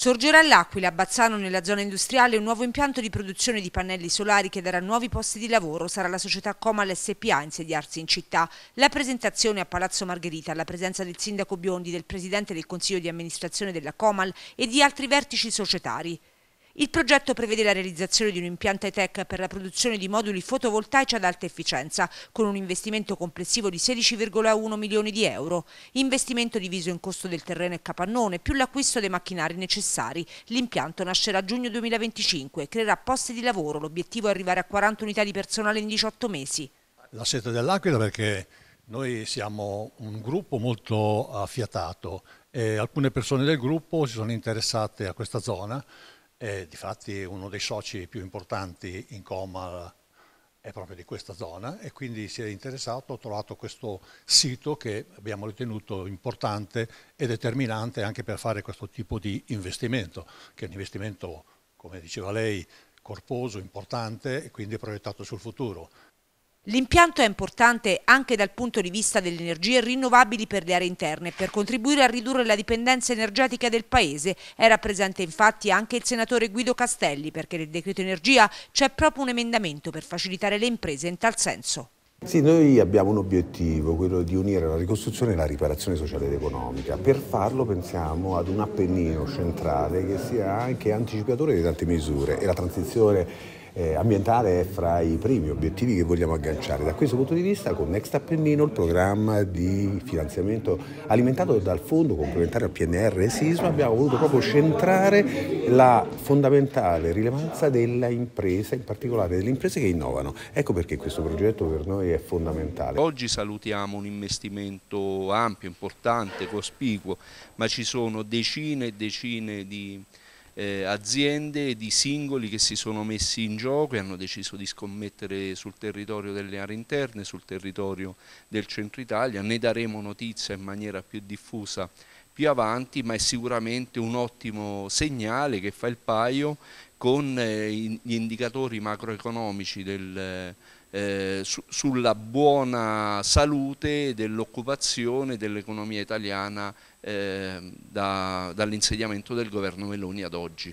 Sorgerà all'Aquila, a Bazzano, nella zona industriale, un nuovo impianto di produzione di pannelli solari che darà nuovi posti di lavoro. Sarà la società Comal SPA a insediarsi in città. La presentazione a Palazzo Margherita, alla presenza del sindaco Biondi, del presidente del consiglio di amministrazione della Comal e di altri vertici societari. Il progetto prevede la realizzazione di un impianto high-tech per la produzione di moduli fotovoltaici ad alta efficienza, con un investimento complessivo di 16,1 milioni di euro. Investimento diviso in costo del terreno e capannone, più l'acquisto dei macchinari necessari. L'impianto nascerà a giugno 2025 creerà posti di lavoro. L'obiettivo è arrivare a 40 unità di personale in 18 mesi. La sete dell'Aquila perché noi siamo un gruppo molto affiatato e alcune persone del gruppo si sono interessate a questa zona e difatti uno dei soci più importanti in Comal è proprio di questa zona e quindi si è interessato, ha trovato questo sito che abbiamo ritenuto importante e determinante anche per fare questo tipo di investimento, che è un investimento, come diceva lei, corposo, importante e quindi proiettato sul futuro. L'impianto è importante anche dal punto di vista delle energie rinnovabili per le aree interne per contribuire a ridurre la dipendenza energetica del Paese. Era presente infatti anche il senatore Guido Castelli perché nel decreto energia c'è proprio un emendamento per facilitare le imprese in tal senso. Sì, noi abbiamo un obiettivo, quello di unire la ricostruzione e la riparazione sociale ed economica. Per farlo pensiamo ad un Appennino centrale che sia anche anticipatore di tante misure e la transizione eh, ambientale è fra i primi obiettivi che vogliamo agganciare. Da questo punto di vista con Next Appennino il programma di finanziamento alimentato dal fondo complementare al PNR e Sisma abbiamo voluto proprio centrare la fondamentale rilevanza della impresa, in particolare delle imprese che innovano. Ecco perché questo progetto per noi è fondamentale. Oggi salutiamo un investimento ampio, importante, cospicuo, ma ci sono decine e decine di eh, aziende, di singoli che si sono messi in gioco e hanno deciso di scommettere sul territorio delle aree interne, sul territorio del centro Italia. Ne daremo notizia in maniera più diffusa più avanti, ma è sicuramente un ottimo segnale che fa il paio con eh, gli indicatori macroeconomici del, eh, su, sulla buona salute dell'occupazione dell'economia italiana eh, da, dall'insediamento del governo Meloni ad oggi.